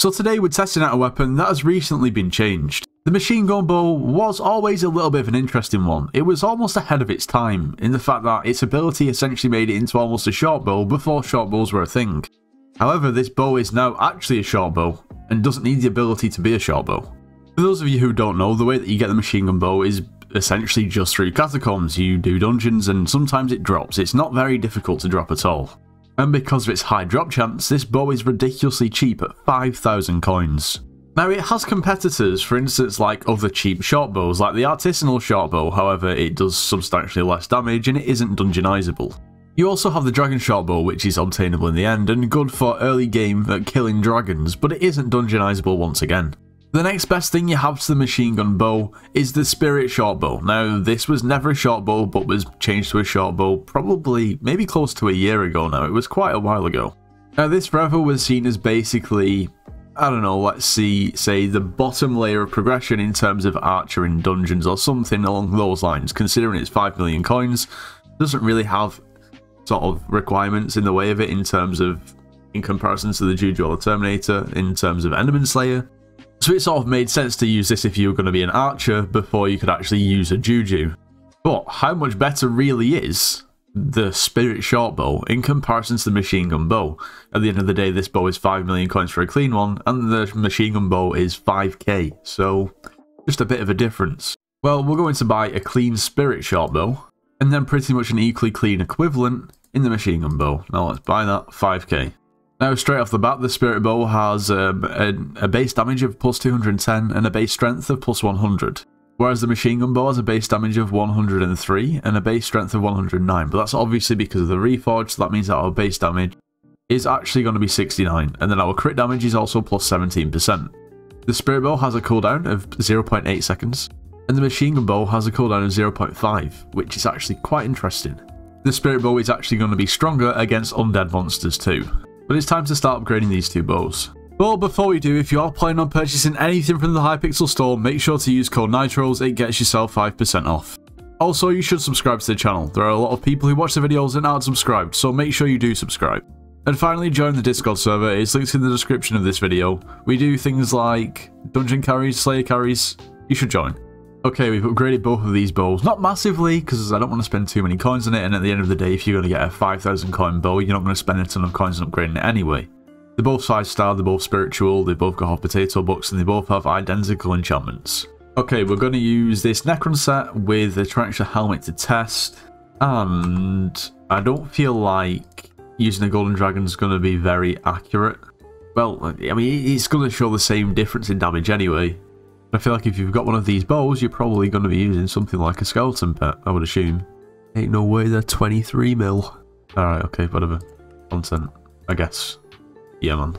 So today we're testing out a weapon that has recently been changed. The machine gun bow was always a little bit of an interesting one. It was almost ahead of its time, in the fact that its ability essentially made it into almost a short bow before short bows were a thing. However, this bow is now actually a short bow, and doesn't need the ability to be a short bow. For those of you who don't know, the way that you get the machine gun bow is essentially just through catacombs. You do dungeons and sometimes it drops. It's not very difficult to drop at all. And because of its high drop chance, this bow is ridiculously cheap at 5,000 coins. Now it has competitors, for instance like other cheap short bows, like the artisanal short bow, however it does substantially less damage and it isn't dungeonizable. You also have the dragon short bow which is obtainable in the end and good for early game at killing dragons, but it isn't dungeonizable once again. The next best thing you have to the machine gun bow is the spirit short bow. Now this was never a short bow but was changed to a short bow probably maybe close to a year ago now, it was quite a while ago. Now this forever was seen as basically I don't know, let's see, say the bottom layer of progression in terms of archer in dungeons or something along those lines, considering it's 5 million coins, doesn't really have sort of requirements in the way of it in terms of, in comparison to the Juju or Terminator, in terms of Enderman Slayer. So it sort of made sense to use this if you were going to be an archer before you could actually use a Juju. But how much better really is the Spirit Short Bow in comparison to the Machine Gun Bow. At the end of the day, this bow is 5 million coins for a clean one, and the Machine Gun Bow is 5k, so just a bit of a difference. Well, we're going to buy a clean Spirit Short Bow, and then pretty much an equally clean equivalent in the Machine Gun Bow. Now let's buy that, 5k. Now, straight off the bat, the Spirit Bow has um, a, a base damage of plus 210 and a base strength of plus 100 whereas the machine gun bow has a base damage of 103 and a base strength of 109, but that's obviously because of the reforge, so that means that our base damage is actually going to be 69, and then our crit damage is also plus 17%. The spirit bow has a cooldown of 0.8 seconds, and the machine gun bow has a cooldown of 0.5, which is actually quite interesting. The spirit bow is actually going to be stronger against undead monsters too, but it's time to start upgrading these two bows. But before we do, if you are planning on purchasing anything from the Hypixel store, make sure to use code NITROZE, it gets yourself 5% off. Also, you should subscribe to the channel. There are a lot of people who watch the videos and aren't subscribed, so make sure you do subscribe. And finally, join the Discord server, it's linked in the description of this video. We do things like dungeon carries, slayer carries, you should join. Okay, we've upgraded both of these bows. Not massively, because I don't want to spend too many coins on it, and at the end of the day, if you're going to get a 5,000 coin bow, you're not going to spend a ton of coins on upgrading it anyway. They're both side style, they're both spiritual, they both got hot potato books, and they both have identical enchantments. Okay, we're going to use this Necron set with the Tarantula helmet to test, and I don't feel like using a Golden Dragon is going to be very accurate. Well, I mean, it's going to show the same difference in damage anyway. I feel like if you've got one of these bows, you're probably going to be using something like a Skeleton Pet, I would assume. Ain't no way they're 23 mil. Alright, okay, whatever. Content, I guess. Yeah, man.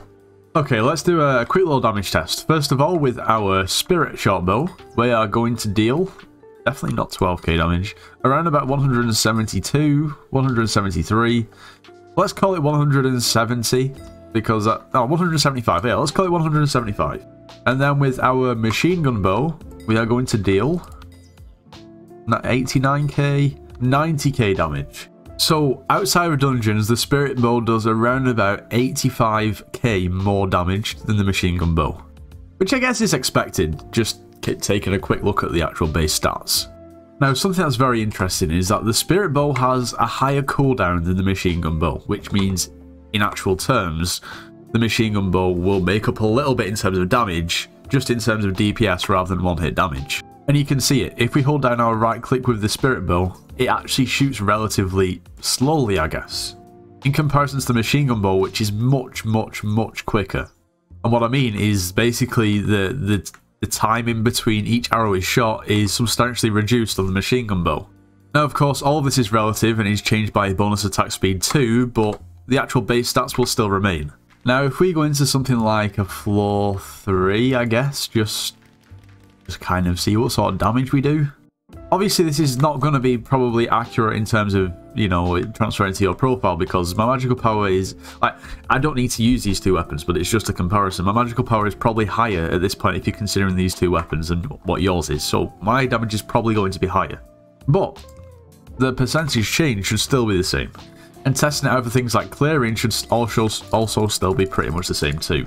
Okay, let's do a quick little damage test. First of all, with our Spirit Short Bow, we are going to deal, definitely not 12k damage, around about 172, 173. Let's call it 170, because, uh, that, oh, 175, yeah, let's call it 175. And then with our Machine Gun Bow, we are going to deal 89k, 90k damage. So, outside of dungeons, the spirit bow does around about 85k more damage than the machine gun bow. Which I guess is expected, just taking a quick look at the actual base stats. Now, something that's very interesting is that the spirit bow has a higher cooldown than the machine gun bow, which means, in actual terms, the machine gun bow will make up a little bit in terms of damage, just in terms of DPS rather than one hit damage. And you can see it, if we hold down our right click with the spirit bow, it actually shoots relatively slowly, I guess, in comparison to the machine gun bow, which is much, much, much quicker. And what I mean is basically the, the, the time in between each arrow is shot is substantially reduced on the machine gun bow. Now, of course, all of this is relative and is changed by bonus attack speed too, but the actual base stats will still remain. Now, if we go into something like a floor 3, I guess, just, just kind of see what sort of damage we do. Obviously, this is not going to be probably accurate in terms of, you know, transferring to your profile because my magical power is, like, I don't need to use these two weapons, but it's just a comparison. My magical power is probably higher at this point if you're considering these two weapons and what yours is, so my damage is probably going to be higher. But the percentage change should still be the same. And testing it out for things like clearing should also, also still be pretty much the same too.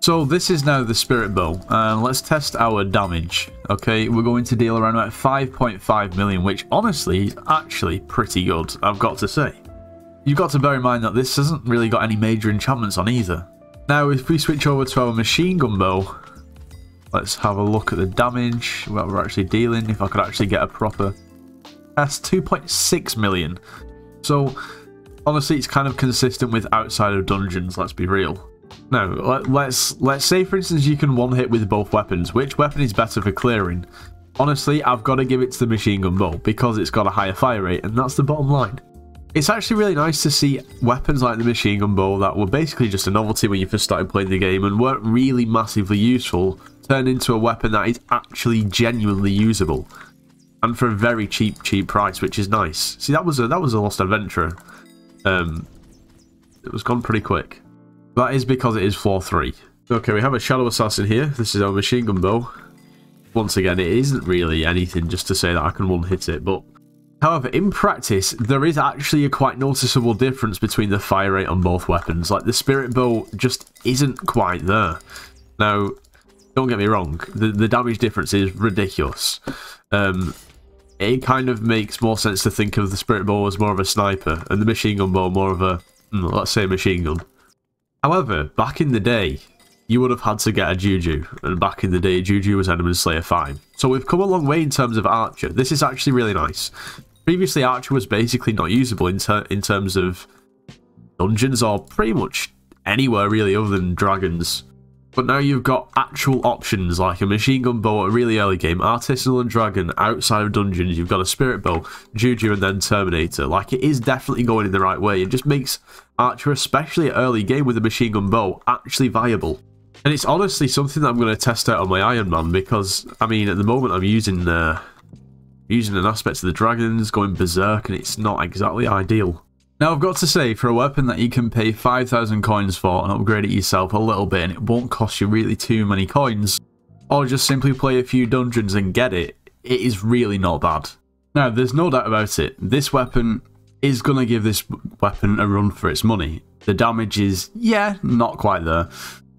So this is now the Spirit Bow, and uh, let's test our damage. Okay, we're going to deal around about 5.5 million, which honestly, is actually pretty good, I've got to say. You've got to bear in mind that this hasn't really got any major enchantments on either. Now, if we switch over to our machine gun bow, let's have a look at the damage, what we're actually dealing, if I could actually get a proper... That's 2.6 million. So, honestly, it's kind of consistent with outside of dungeons, let's be real. No, let, let's let's say for instance you can one hit with both weapons. Which weapon is better for clearing? Honestly, I've got to give it to the machine gun bow because it's got a higher fire rate, and that's the bottom line. It's actually really nice to see weapons like the machine gun bow that were basically just a novelty when you first started playing the game and weren't really massively useful turn into a weapon that is actually genuinely usable and for a very cheap cheap price, which is nice. See, that was a that was a lost adventurer. Um, it was gone pretty quick. That is because it is 4-3. Okay, we have a Shadow Assassin here. This is our machine gun bow. Once again, it isn't really anything just to say that I can one-hit it, but... However, in practice, there is actually a quite noticeable difference between the fire rate on both weapons. Like, the Spirit Bow just isn't quite there. Now, don't get me wrong, the, the damage difference is ridiculous. Um, it kind of makes more sense to think of the Spirit Bow as more of a sniper, and the machine gun bow more of a, hmm, let's say, machine gun. However, back in the day, you would have had to get a Juju, and back in the day, Juju was Enderman Slayer 5. So we've come a long way in terms of Archer. This is actually really nice. Previously, Archer was basically not usable in, ter in terms of dungeons or pretty much anywhere really other than dragons. But now you've got actual options like a machine gun bow at a really early game, artisanal and dragon outside of dungeons, you've got a spirit bow, Juju and then Terminator. Like it is definitely going in the right way. It just makes Archer, especially at early game with a machine gun bow, actually viable. And it's honestly something that I'm going to test out on my Iron Man because, I mean, at the moment I'm using uh, using an aspect of the dragons, going berserk, and it's not exactly ideal. Now, I've got to say, for a weapon that you can pay 5,000 coins for and upgrade it yourself a little bit and it won't cost you really too many coins, or just simply play a few dungeons and get it, it is really not bad. Now, there's no doubt about it, this weapon is going to give this weapon a run for its money. The damage is, yeah, not quite there.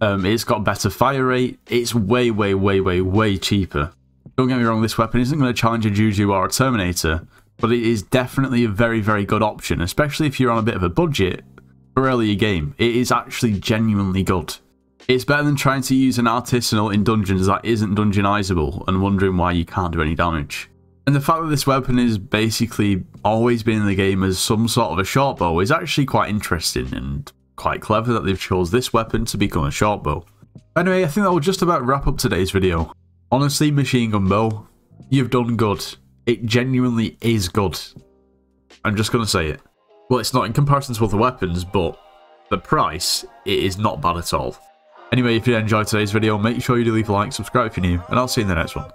Um, it's got better fire rate, it's way, way, way, way, way cheaper. Don't get me wrong, this weapon isn't going to challenge a Juju or a Terminator, but it is definitely a very, very good option, especially if you're on a bit of a budget for earlier game. It is actually genuinely good. It's better than trying to use an artisanal in dungeons that isn't dungeonizable and wondering why you can't do any damage. And the fact that this weapon is basically always been in the game as some sort of a short bow is actually quite interesting and quite clever that they've chose this weapon to become a short bow. Anyway, I think that will just about wrap up today's video. Honestly, Machine Gun Bow, you've done good. It genuinely is good. I'm just going to say it. Well, it's not in comparison to other weapons, but the price, it is not bad at all. Anyway, if you enjoyed today's video, make sure you do leave a like, subscribe if you're new, and I'll see you in the next one.